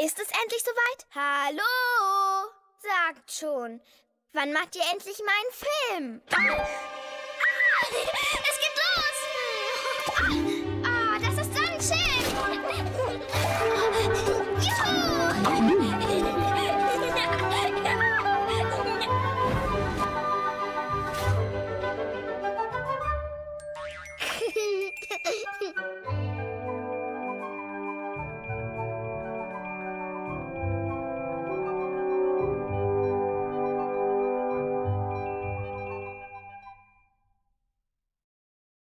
Ist es endlich soweit? Hallo! Sagt schon. Wann macht ihr endlich meinen Film? Ah! Es geht los! Ah, ah das ist Sonnenschild!